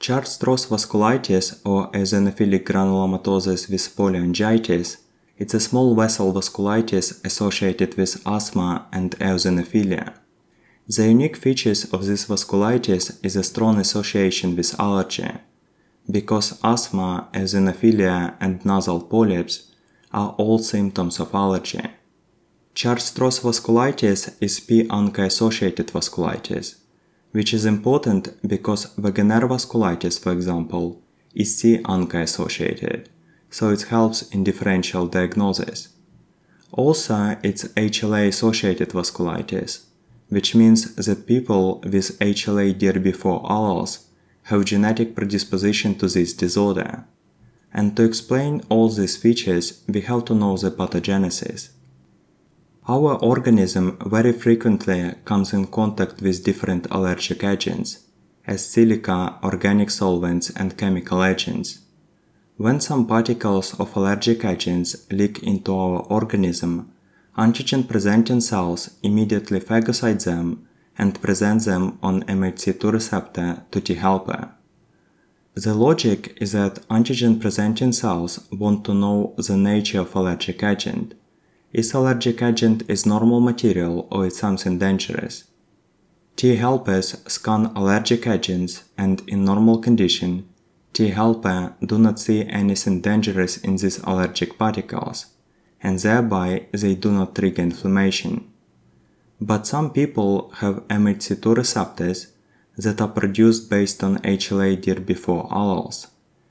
Churg-Strauss vasculitis or eosinophilic granulomatosis with polyangiitis it's a small vessel vasculitis associated with asthma and eosinophilia. The unique features of this vasculitis is a strong association with allergy, because asthma, eosinophilia, and nasal polyps are all symptoms of allergy. Churg-Strauss vasculitis is P-ANCA associated vasculitis, which is important because Wegener vasculitis, for example, is C-ANCA associated, so it helps in differential diagnosis. Also, it's HLA associated vasculitis, which means that people with HLA-DRB4 alleles have genetic predisposition to this disorder. And to explain all these features, we have to know the pathogenesis. Our organism very frequently comes in contact with different allergic agents, as silica, organic solvents, and chemical agents. When some particles of allergic agents leak into our organism, antigen-presenting cells immediately phagocyte them and present them on MHC2 receptor to T helper. The logic is that antigen-presenting cells want to know the nature of allergic agent, is allergic agent is normal material or is something dangerous? T helpers scan allergic agents and in normal condition, T helper do not see anything dangerous in these allergic particles, and thereby they do not trigger inflammation. But some people have MHC2 receptors that are produced based on HLA-DRB4 alleles,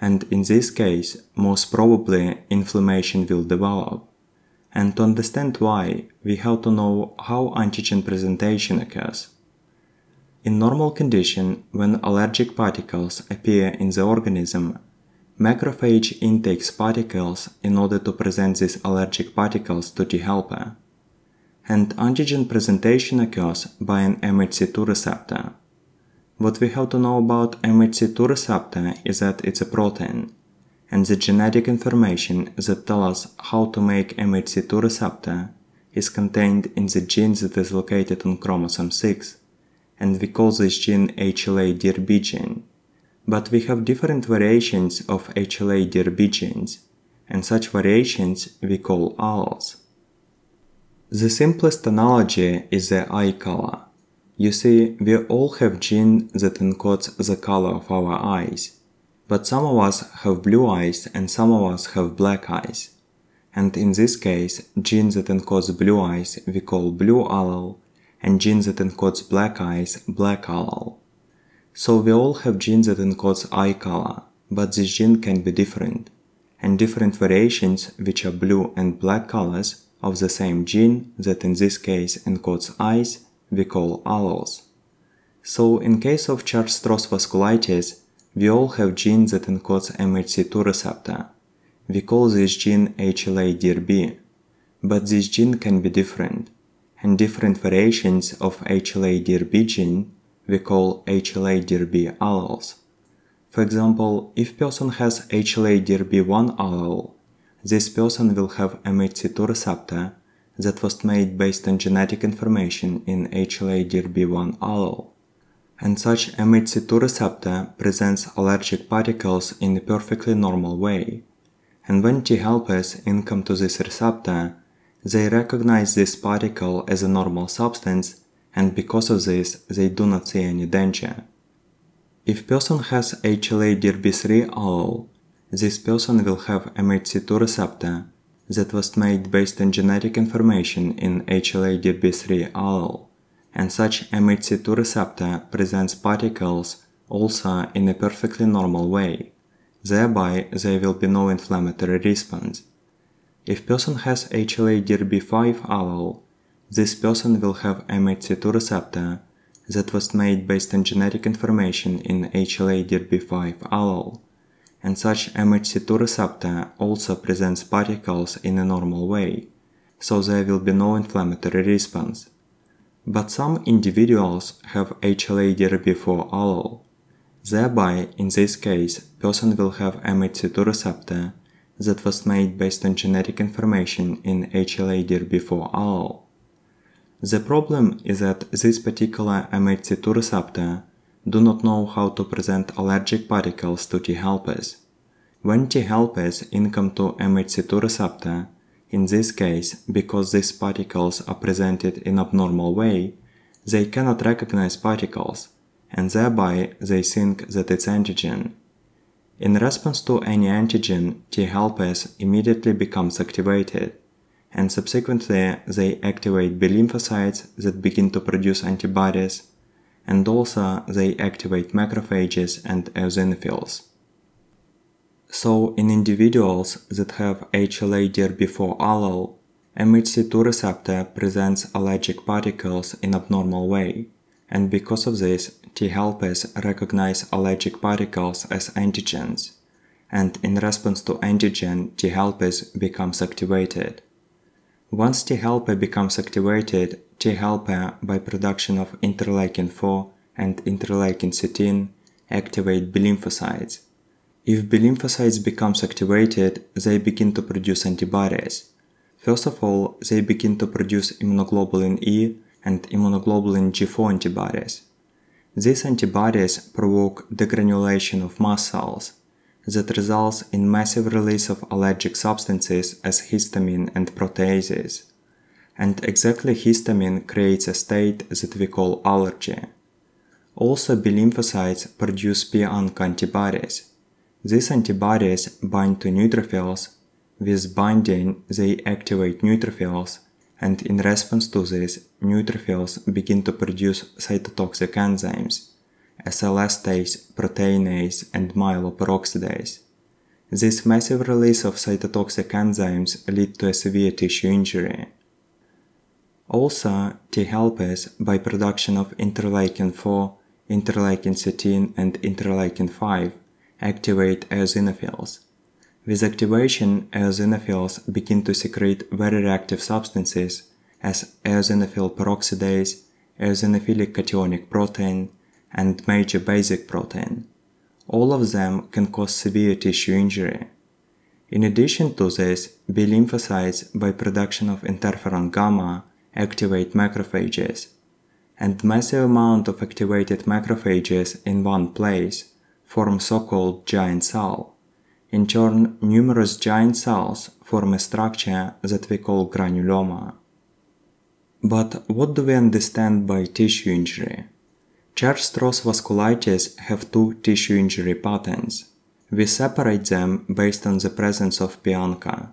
and in this case, most probably inflammation will develop. And to understand why, we have to know how antigen presentation occurs. In normal condition, when allergic particles appear in the organism, macrophage intakes particles in order to present these allergic particles to T helper. And antigen presentation occurs by an MHC2 receptor. What we have to know about MHC2 receptor is that it's a protein, and the genetic information that tell us how to make MHC2 receptor is contained in the gene that is located on chromosome 6, and we call this gene HLA-DRB gene. But we have different variations of HLA-DRB genes, and such variations we call alleles. The simplest analogy is the eye color. You see, we all have gene that encodes the color of our eyes but some of us have blue eyes and some of us have black eyes. And in this case, genes that encodes blue eyes we call blue allele, and genes that encodes black eyes black allele. So we all have genes that encodes eye color, but this gene can be different, and different variations which are blue and black colors of the same gene that in this case encodes eyes we call alleles. So in case of Churg-Strauss vasculitis, we all have gene that encodes MHC2 receptor. We call this gene HLA-DRB, but this gene can be different, and different variations of HLA-DRB gene we call HLA-DRB alleles. For example, if person has HLA-DRB1 allele, this person will have MHC2 receptor that was made based on genetic information in HLA-DRB1 allele and such MHC2 receptor presents allergic particles in a perfectly normal way. And when T helpers income to this receptor, they recognize this particle as a normal substance and because of this they do not see any danger. If person has HLA-DRB3 allele, this person will have MHC2 receptor that was made based on genetic information in HLA-DRB3 allele and such MHC2 receptor presents particles also in a perfectly normal way, thereby there will be no inflammatory response. If person has HLA-DRB5 allele, this person will have MHC2 receptor that was made based on genetic information in HLA-DRB5 allele, and such MHC2 receptor also presents particles in a normal way, so there will be no inflammatory response. But some individuals have HLA-DRB4 allele. Thereby, in this case, person will have MHC2 receptor that was made based on genetic information in HLA-DRB4 allele. The problem is that this particular MHC2 receptor do not know how to present allergic particles to T helpers. When T helpers income to MHC2 receptor, in this case, because these particles are presented in abnormal way, they cannot recognize particles, and thereby they think that it's antigen. In response to any antigen, T helpers immediately becomes activated, and subsequently they activate B lymphocytes that begin to produce antibodies, and also they activate macrophages and eosinophils. So in individuals that have HLA-DRB4 allele, MHC2 receptor presents allergic particles in abnormal way, and because of this, T helpers recognize allergic particles as antigens, and in response to antigen, T helpers becomes activated. Once T helper becomes activated, T helper by production of interleukin-4 and interleukin-13 activate B lymphocytes. If B lymphocytes becomes activated, they begin to produce antibodies. First of all, they begin to produce immunoglobulin E and immunoglobulin G4 antibodies. These antibodies provoke degranulation of mast cells that results in massive release of allergic substances as histamine and proteases. And exactly histamine creates a state that we call allergy. Also B lymphocytes produce P-ANCA antibodies. These antibodies bind to neutrophils. With binding, they activate neutrophils, and in response to this, neutrophils begin to produce cytotoxic enzymes as elastase, proteinase, and myeloperoxidase. This massive release of cytotoxic enzymes lead to a severe tissue injury. Also, T helpers, by production of interleukin-4, interleukin-13, and interleukin-5, activate eosinophils. With activation, eosinophils begin to secrete very reactive substances as eosinophil peroxidase, eosinophilic cationic protein, and major basic protein. All of them can cause severe tissue injury. In addition to this, B lymphocytes by production of interferon gamma activate macrophages, and massive amount of activated macrophages in one place form so-called giant cell. In turn, numerous giant cells form a structure that we call granuloma. But what do we understand by tissue injury? Churg-Strauss vasculitis have two tissue injury patterns. We separate them based on the presence of P-ANCA.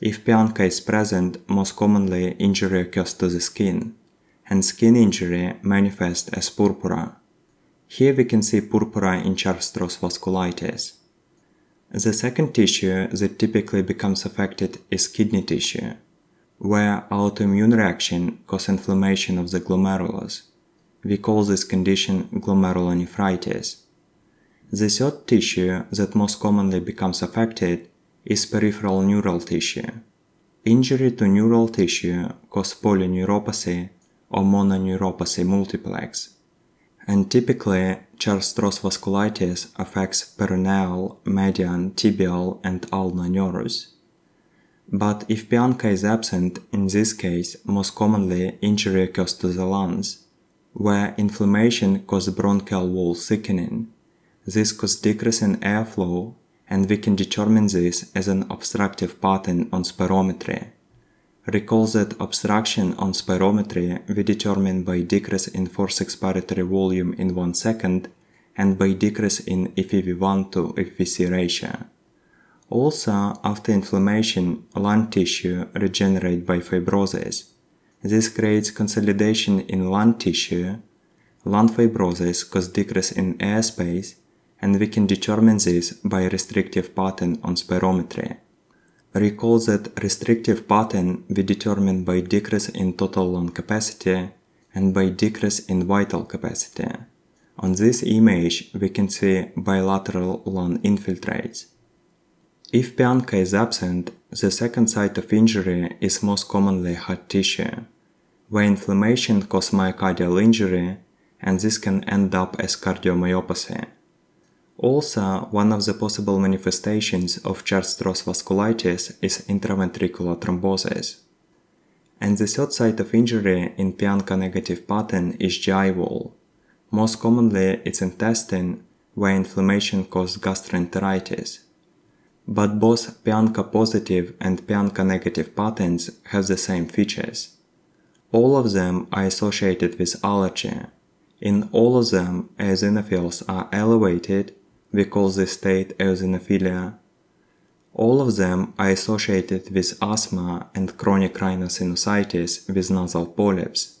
If P-ANCA is present, most commonly injury occurs to the skin, and skin injury manifests as purpura. Here we can see purpura in Churg-Strauss vasculitis. The second tissue that typically becomes affected is kidney tissue, where autoimmune reaction causes inflammation of the glomerulus. We call this condition glomerulonephritis. The third tissue that most commonly becomes affected is peripheral neural tissue. Injury to neural tissue causes polyneuropathy or mononeuropathy multiplex. And typically, Churg-Strauss vasculitis affects peroneal, median, tibial, and ulnar nerves. But if P-ANCA is absent, in this case, most commonly injury occurs to the lungs where inflammation causes bronchial wall thickening. This causes decrease in airflow, and we can determine this as an obstructive pattern on spirometry. Recall that obstruction on spirometry we determine by decrease in forced expiratory volume in 1 second and by decrease in FEV1 to FVC ratio. Also, after inflammation, lung tissue regenerate by fibrosis. This creates consolidation in lung tissue, lung fibrosis causes decrease in airspace, and we can determine this by restrictive pattern on spirometry. Recall that restrictive pattern we determine by decrease in total lung capacity and by decrease in vital capacity. On this image, we can see bilateral lung infiltrates. If P-ANCA is absent, the second site of injury is most commonly heart tissue, where inflammation causes myocardial injury and this can end up as cardiomyopathy. Also, one of the possible manifestations of Churg-Strauss vasculitis is intraventricular thrombosis. And the third site of injury in P-ANCA negative pattern is GI wall, Most commonly, it's intestine, where inflammation causes gastroenteritis. But both P-ANCA positive and P-ANCA negative patterns have the same features. All of them are associated with allergy. In all of them, eosinophils are elevated. We call this state eosinophilia. All of them are associated with asthma and chronic rhinosinusitis with nasal polyps.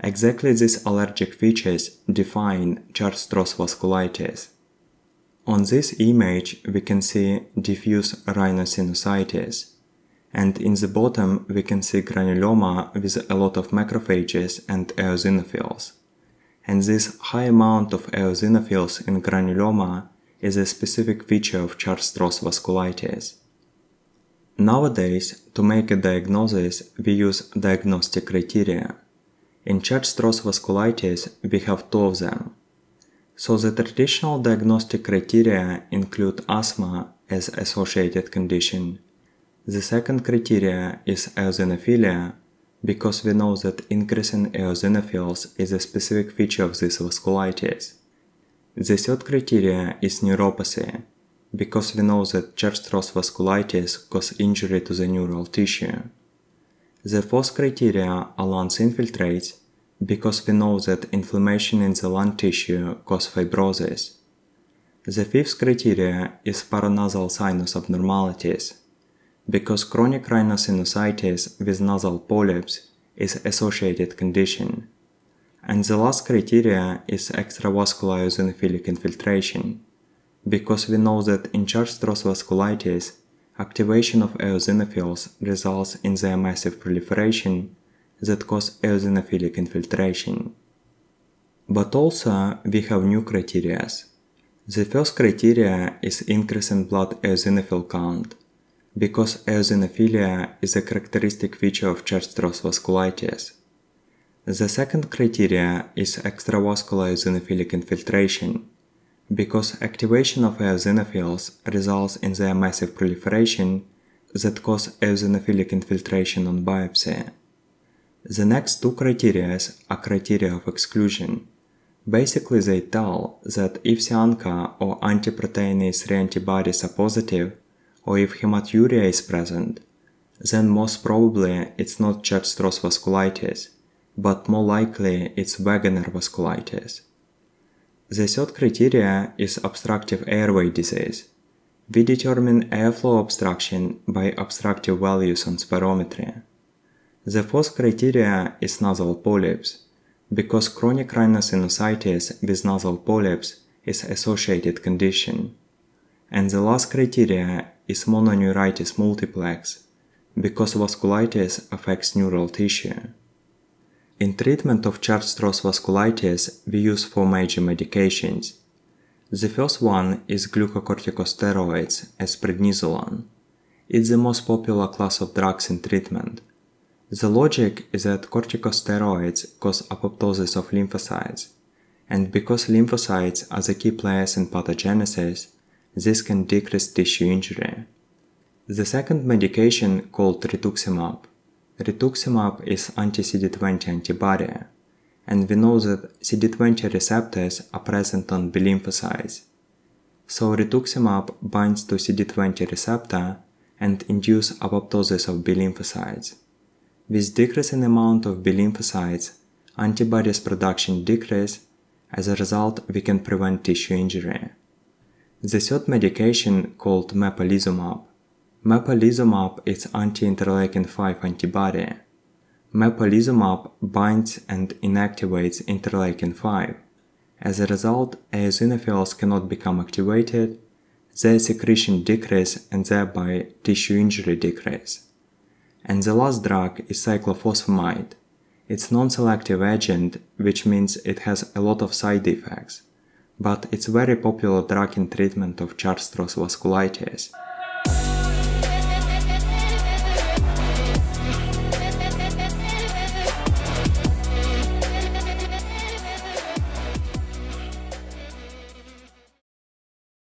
Exactly these allergic features define Churg-Strauss vasculitis. On this image we can see diffuse rhinosinusitis, and in the bottom we can see granuloma with a lot of macrophages and eosinophils. And this high amount of eosinophils in granuloma is a specific feature of Churg-Strauss vasculitis. Nowadays, to make a diagnosis, we use diagnostic criteria. In Churg-Strauss vasculitis, we have two of them. So the traditional diagnostic criteria include asthma as associated condition. The second criteria is eosinophilia because we know that increase in eosinophils is a specific feature of this vasculitis. The third criteria is neuropathy because we know that Churg-Strauss vasculitis causes injury to the neural tissue. The fourth criteria are lung infiltrates because we know that inflammation in the lung tissue causes fibrosis. The fifth criteria is paranasal sinus abnormalities because chronic rhinosinusitis with nasal polyps is associated condition. And the last criteria is extravascular eosinophilic infiltration because we know that in Churg-Strauss vasculitis activation of eosinophils results in their massive proliferation that cause eosinophilic infiltration. But also we have new criteria. The first criteria is increase in blood eosinophil count, because eosinophilia is a characteristic feature of Churg-Strauss vasculitis. The second criteria is extravascular eosinophilic infiltration, because activation of eosinophils results in their massive proliferation that cause eosinophilic infiltration on biopsy. The next two criteria are criteria of exclusion. Basically they tell that if C-ANCA or antiproteinase 3 antibodies are positive, or if hematuria is present, then most probably it's not Churg-Strauss vasculitis, but more likely it's Wegener vasculitis. The third criteria is obstructive airway disease. We determine airflow obstruction by obstructive values on spirometry. The fourth criteria is nasal polyps, because chronic rhinosinusitis with nasal polyps is associated condition. And the last criteria is mononeuritis multiplex, because vasculitis affects neural tissue. In treatment of Churg-Strauss vasculitis, we use four major medications. The first one is glucocorticosteroids as prednisolone. It's the most popular class of drugs in treatment. The logic is that corticosteroids cause apoptosis of lymphocytes, and because lymphocytes are the key players in pathogenesis, this can decrease tissue injury. The second medication called rituximab. Rituximab is anti-CD20 antibody, and we know that CD20 receptors are present on B lymphocytes. So rituximab binds to CD20 receptor and induce apoptosis of B lymphocytes. With decreasing amount of B lymphocytes, antibodies production decrease, as a result we can prevent tissue injury. The third medication called mepolizumab. Mepolizumab is anti-interleukin-5 antibody. Mepolizumab binds and inactivates interleukin-5. As a result, eosinophils cannot become activated, their secretion decrease and thereby tissue injury decrease. And the last drug is cyclophosphamide. It's non-selective agent, which means it has a lot of side effects, but it's very popular drug in treatment of Churg-Strauss vasculitis.